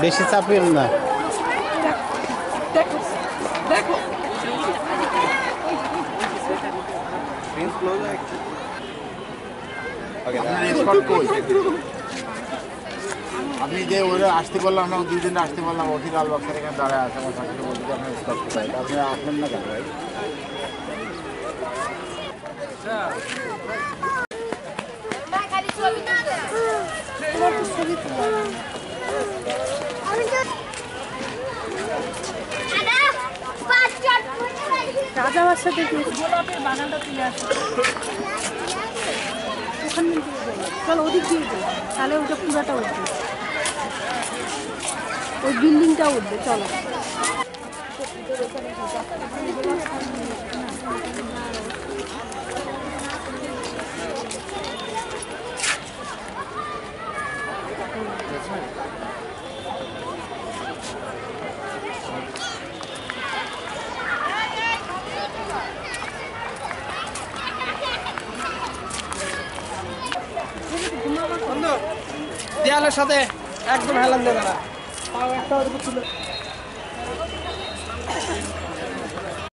বেশি চাপেন না? আপনি যে ওরা আসতে বললাম না দুই দিন আসতে বললাম অতি লাল বক্সের এখানে দাঁড়ায় আছে? আমার সাথে বলতে আপনার স্টক কোথায় আপনি আসবেন না কেন ভাই? রাজা বাসাতে কি গোলাপের বাগানটা তুলে আসো। ওখানে চলো ওদিক দিয়ে দেবো তাহলে ওটা পুরাটা উঠবে। ওই বিল্ডিংটা উঠবে, চলো। দেয়ালের সাথে একদম হেলান দেবে না।